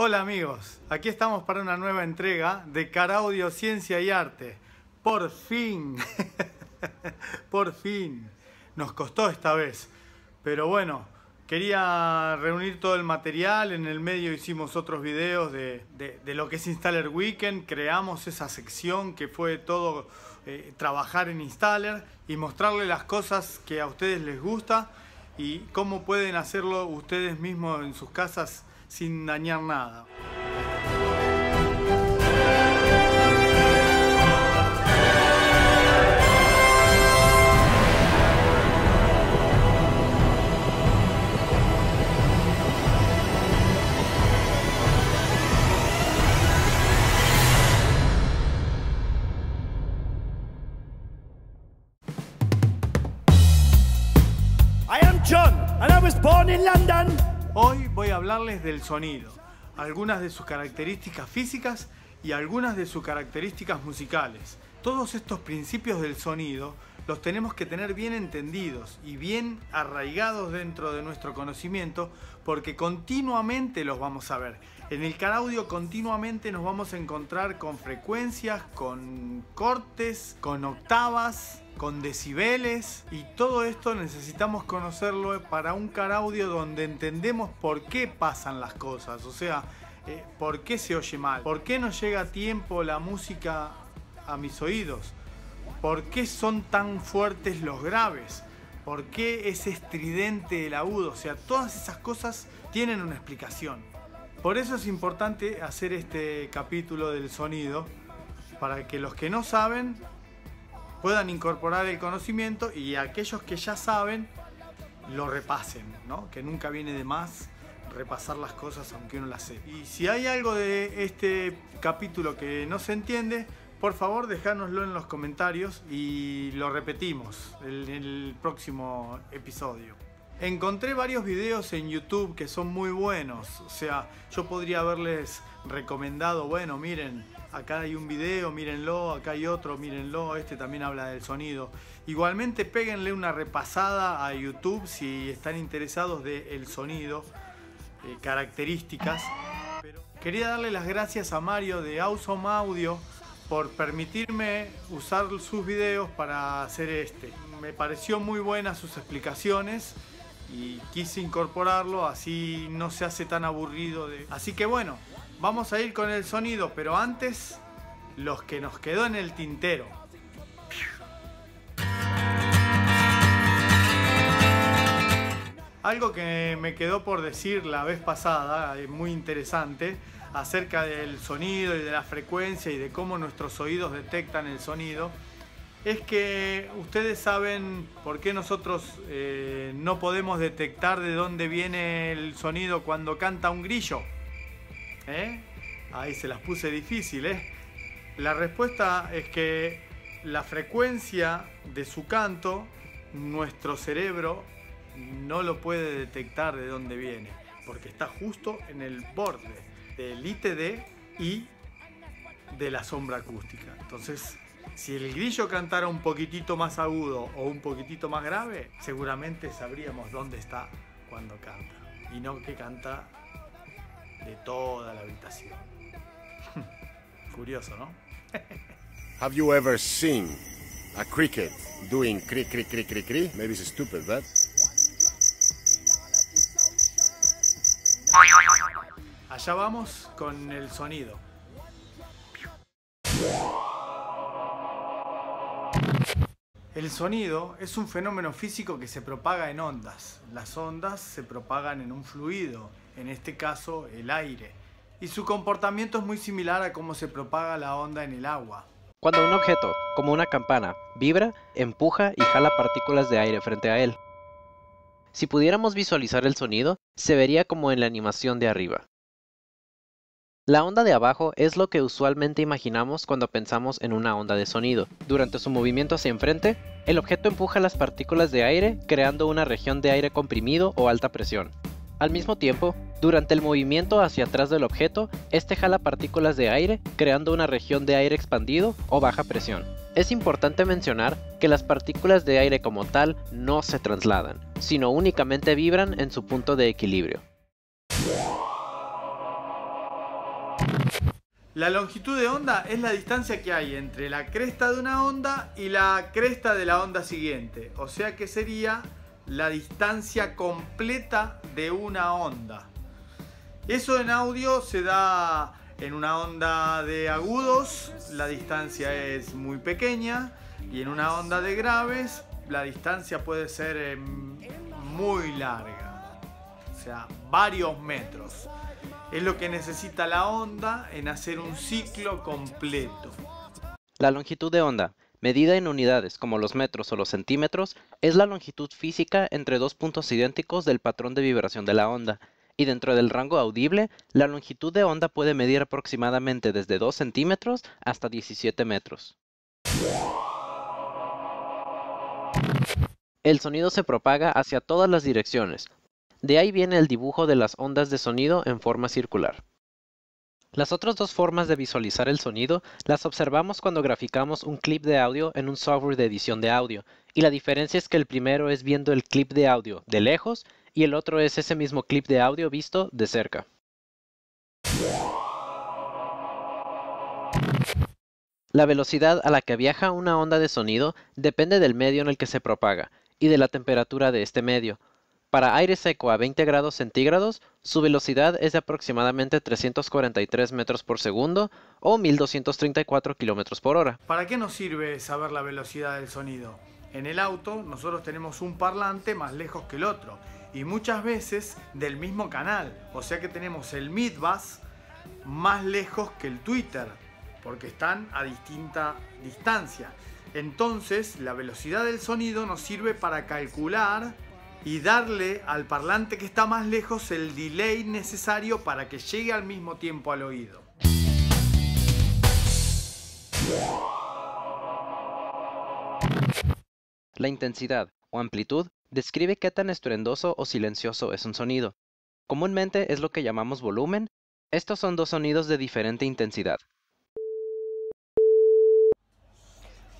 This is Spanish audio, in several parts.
Hola amigos, aquí estamos para una nueva entrega de Caraudio Ciencia y Arte. Por fin, por fin, nos costó esta vez, pero bueno, quería reunir todo el material, en el medio hicimos otros videos de, de, lo que es Installer Weekend, creamos esa sección que fue todo eh, trabajar en Installer y mostrarle las cosas que a ustedes les gusta y cómo pueden hacerlo ustedes mismos en sus casas sin dañar nada. I am John, and I was born in London. Hoy voy a hablarles del sonido, algunas de sus características físicas y algunas de sus características musicales. Todos estos principios del sonido los tenemos que tener bien entendidos y bien arraigados dentro de nuestro conocimiento porque continuamente los vamos a ver. En el audio continuamente nos vamos a encontrar con frecuencias, con cortes, con octavas, con decibeles y todo esto necesitamos conocerlo para un car audio donde entendemos por qué pasan las cosas, o sea, eh, por qué se oye mal, por qué no llega a tiempo la música a mis oídos, por qué son tan fuertes los graves, por qué es estridente el agudo, o sea, todas esas cosas tienen una explicación. Por eso es importante hacer este capítulo del sonido, para que los que no saben puedan incorporar el conocimiento y aquellos que ya saben lo repasen, ¿no? que nunca viene de más repasar las cosas aunque uno las sepa. Y si hay algo de este capítulo que no se entiende, por favor dejárnoslo en los comentarios y lo repetimos en el próximo episodio. Encontré varios videos en YouTube que son muy buenos, o sea, yo podría haberles recomendado, bueno, miren, acá hay un video, mírenlo, acá hay otro, mírenlo, este también habla del sonido. Igualmente péguenle una repasada a YouTube si están interesados del sonido, eh, características. Pero quería darle las gracias a Mario de Awesome Audio por permitirme usar sus videos para hacer este. Me pareció muy buenas sus explicaciones y quise incorporarlo, así no se hace tan aburrido. De... Así que bueno, vamos a ir con el sonido, pero antes los que nos quedó en el tintero. Algo que me quedó por decir la vez pasada, muy interesante, acerca del sonido y de la frecuencia y de cómo nuestros oídos detectan el sonido, es que ustedes saben por qué nosotros eh, no podemos detectar de dónde viene el sonido cuando canta un grillo. ¿Eh? Ahí se las puse difícil, ¿eh? La respuesta es que la frecuencia de su canto, nuestro cerebro no lo puede detectar de dónde viene, porque está justo en el borde del ITD y de la sombra acústica. Entonces, si el grillo cantara un poquitito más agudo o un poquitito más grave, seguramente sabríamos dónde está cuando canta. Y no que canta de toda la habitación. Curioso, ¿no? Have you ever seen a cricket doing cri cri cri cri cri? Maybe it's stupid, but Allá vamos con el sonido. El sonido es un fenómeno físico que se propaga en ondas. Las ondas se propagan en un fluido, en este caso el aire, y su comportamiento es muy similar a cómo se propaga la onda en el agua. Cuando un objeto, como una campana, vibra, empuja y jala partículas de aire frente a él. Si pudiéramos visualizar el sonido, se vería como en la animación de arriba. La onda de abajo es lo que usualmente imaginamos cuando pensamos en una onda de sonido. Durante su movimiento hacia enfrente, el objeto empuja las partículas de aire creando una región de aire comprimido o alta presión. Al mismo tiempo, durante el movimiento hacia atrás del objeto, este jala partículas de aire creando una región de aire expandido o baja presión. Es importante mencionar que las partículas de aire como tal no se trasladan, sino únicamente vibran en su punto de equilibrio. La longitud de onda es la distancia que hay entre la cresta de una onda y la cresta de la onda siguiente. O sea que sería la distancia completa de una onda. Eso en audio se da en una onda de agudos, la distancia es muy pequeña y en una onda de graves la distancia puede ser em, muy larga, o sea, varios metros. Es lo que necesita la onda en hacer un ciclo completo. La longitud de onda, medida en unidades como los metros o los centímetros, es la longitud física entre dos puntos idénticos del patrón de vibración de la onda. Y dentro del rango audible, la longitud de onda puede medir aproximadamente desde 2 centímetros hasta 17 metros. El sonido se propaga hacia todas las direcciones. De ahí viene el dibujo de las ondas de sonido en forma circular. Las otras dos formas de visualizar el sonido las observamos cuando graficamos un clip de audio en un software de edición de audio, y la diferencia es que el primero es viendo el clip de audio de lejos y el otro es ese mismo clip de audio visto de cerca. La velocidad a la que viaja una onda de sonido depende del medio en el que se propaga y de la temperatura de este medio. Para aire seco a 20 grados centígrados, su velocidad es de aproximadamente 343 metros por segundo o 1234 kilómetros por hora. ¿Para qué nos sirve saber la velocidad del sonido? En el auto nosotros tenemos un parlante más lejos que el otro y muchas veces del mismo canal, o sea que tenemos el midbass más lejos que el Twitter porque están a distinta distancia. Entonces la velocidad del sonido nos sirve para calcular y darle al parlante que está más lejos el delay necesario para que llegue al mismo tiempo al oído. La intensidad o amplitud describe qué tan estruendoso o silencioso es un sonido. Comúnmente es lo que llamamos volumen. Estos son dos sonidos de diferente intensidad,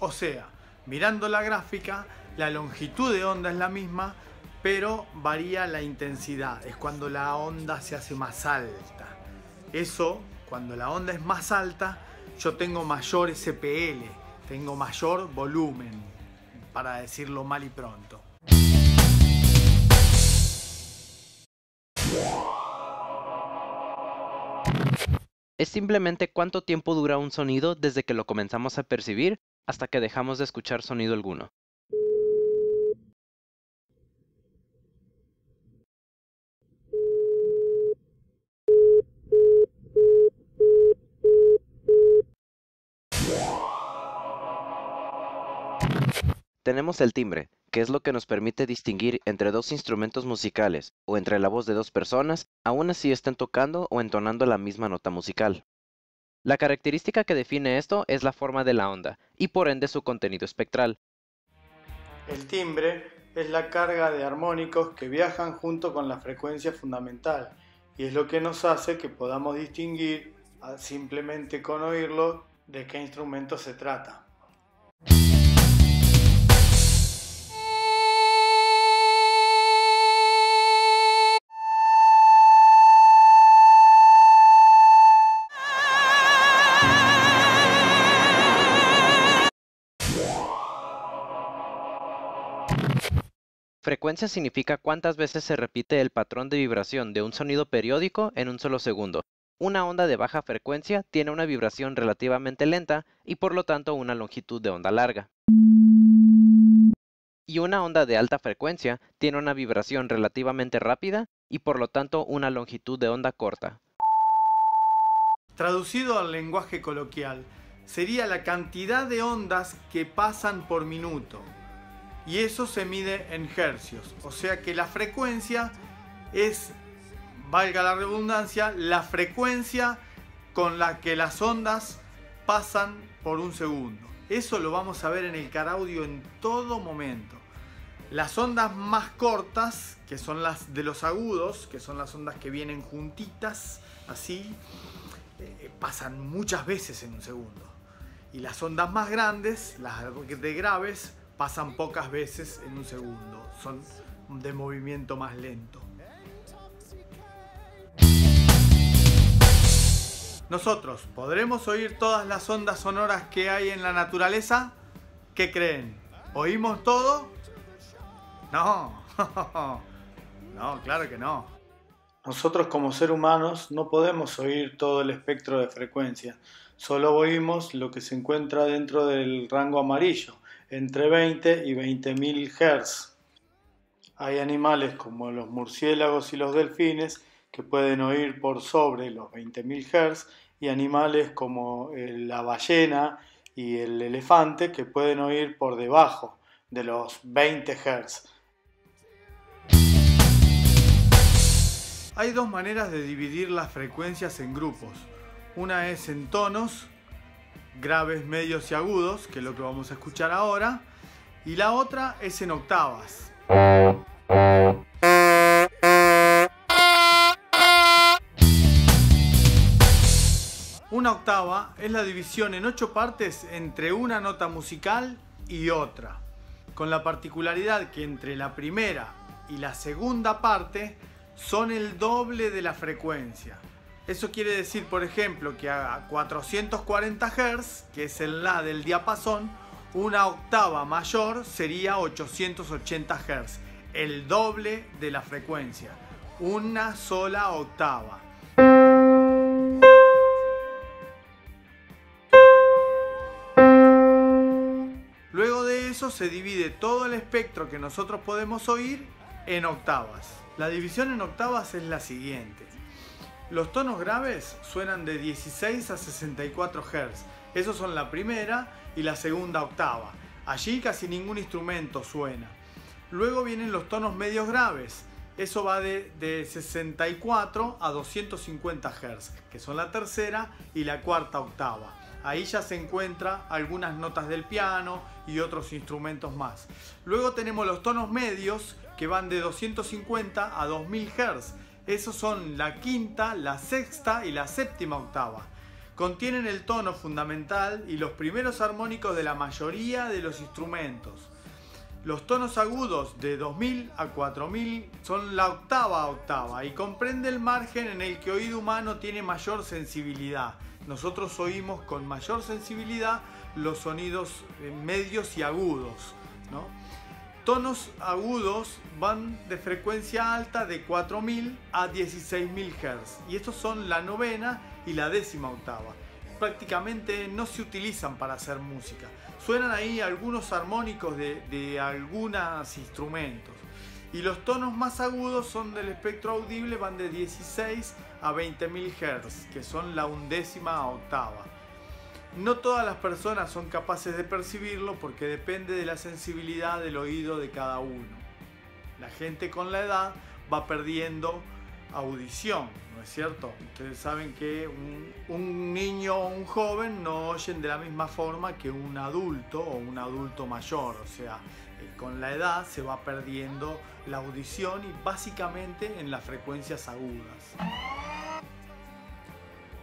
O sea, mirando la gráfica, la longitud de onda es la misma, pero varía la intensidad. Es cuando la onda se hace más alta. Eso, cuando la onda es más alta, yo tengo mayor SPL, tengo mayor volumen, para decirlo mal y pronto. Es simplemente cuánto tiempo dura un sonido desde que lo comenzamos a percibir hasta que dejamos de escuchar sonido alguno. Tenemos el timbre, que es lo que nos permite distinguir entre dos instrumentos musicales o entre la voz de dos personas, aun así estén tocando o entonando la misma nota musical. La característica que define esto es la forma de la onda, y por ende su contenido espectral. El timbre es la carga de armónicos que viajan junto con la frecuencia fundamental, y es lo que nos hace que podamos distinguir simplemente con oírlo de qué instrumento se trata. Frecuencia significa cuántas veces se repite el patrón de vibración de un sonido periódico en un solo segundo. Una onda de baja frecuencia tiene una vibración relativamente lenta y por lo tanto una longitud de onda larga. Y una onda de alta frecuencia tiene una vibración relativamente rápida y por lo tanto una longitud de onda corta. Traducido al lenguaje coloquial, sería la cantidad de ondas que pasan por minuto y eso se mide en hercios. O sea que la frecuencia es, valga la redundancia, la frecuencia con la que las ondas pasan por un segundo. Eso lo vamos a ver en el car audio en todo momento. Las ondas más cortas, que son las de los agudos, que son las ondas que vienen juntitas, así, eh, pasan muchas veces en un segundo. Y las ondas más grandes, las de graves, pasan pocas veces en un segundo, son de movimiento más lento. Nosotros, ¿podremos oír todas las ondas sonoras que hay en la naturaleza? ¿Qué creen? ¿Oímos todo? No, no, claro que no. Nosotros como seres humanos no podemos oír todo el espectro de frecuencia, solo oímos lo que se encuentra dentro del rango amarillo, entre 20 y 20.000 Hz. Hay animales como los murciélagos y los delfines que pueden oír por sobre los 20.000 Hz y animales como la ballena y el elefante que pueden oír por debajo de los 20 Hz. Hay dos maneras de dividir las frecuencias en grupos. Una es en tonos, graves, medios y agudos, que es lo que vamos a escuchar ahora, y la otra es en octavas. Una octava es la división en ocho partes entre una nota musical y otra, con la particularidad que entre la primera y la segunda parte son el doble de la frecuencia. Eso quiere decir, por ejemplo, que a 440 Hz, que es el La del diapasón, una octava mayor sería 880 Hz, el doble de la frecuencia, una sola octava. eso se divide todo el espectro que nosotros podemos oír en octavas. La división en octavas es la siguiente. Los tonos graves suenan de 16 a 64 Hz. Esos son la primera y la segunda octava. Allí casi ningún instrumento suena. Luego vienen los tonos medios graves. Eso va de, de 64 a 250 Hz, que son la tercera y la cuarta octava. Ahí ya se encuentran algunas notas del piano y otros instrumentos más. Luego tenemos los tonos medios que van de 250 a 2000 Hz. Esos son la quinta, la sexta y la séptima octava. Contienen el tono fundamental y los primeros armónicos de la mayoría de los instrumentos. Los tonos agudos de 2000 a 4000 son la octava octava y comprende el margen en el que oído humano tiene mayor sensibilidad nosotros oímos con mayor sensibilidad los sonidos eh, medios y agudos. Tonos agudos van de frecuencia alta de 4000 a 16000 Hz y estos son la novena y la décima octava. Prácticamente no se utilizan para hacer música. Suenan ahí algunos armónicos de, de algunos instrumentos. Y los tonos más agudos son del espectro audible, van de 16 a 20.000 Hz, que son la undécima octava. No todas las personas son capaces de percibirlo porque depende de la sensibilidad del oído de cada uno. La gente con la edad va perdiendo audición, ¿no es cierto? Ustedes saben que un, niño o un joven no oyen de la misma forma que un adulto o un adulto mayor, o sea, eh, con la edad se va perdiendo la audición y básicamente en las frecuencias agudas.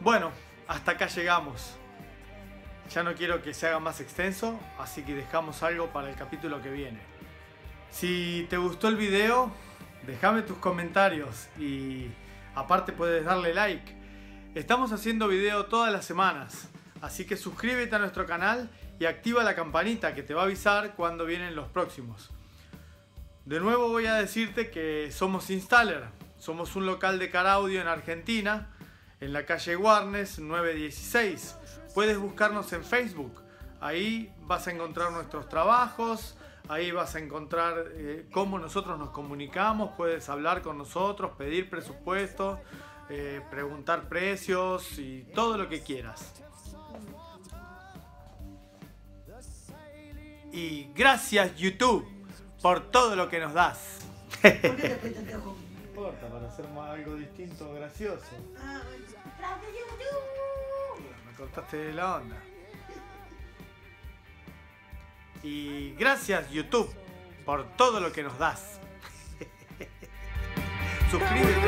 Bueno, hasta acá llegamos. Ya no quiero que se haga más extenso, así que dejamos algo para el capítulo que viene. Si te gustó el video, déjame tus comentarios y aparte puedes darle like. Estamos haciendo video todas las semanas, así que suscríbete a nuestro canal y activa la campanita que te va a avisar cuando vienen los próximos. De nuevo voy a decirte que somos Installer, somos un local de car audio en Argentina, en la calle Warnes 916. Puedes buscarnos en Facebook, ahí vas a encontrar nuestros trabajos, ahí vas a encontrar eh, cómo nosotros nos comunicamos, puedes hablar con nosotros, pedir presupuestos, eh, preguntar precios y todo lo que quieras. Y gracias YouTube por todo lo que nos das. ¿Por qué te No importa, para hacer algo distinto, gracioso. Ah, Me cortaste la onda. Y gracias YouTube por todo lo que nos das. Suscríbete.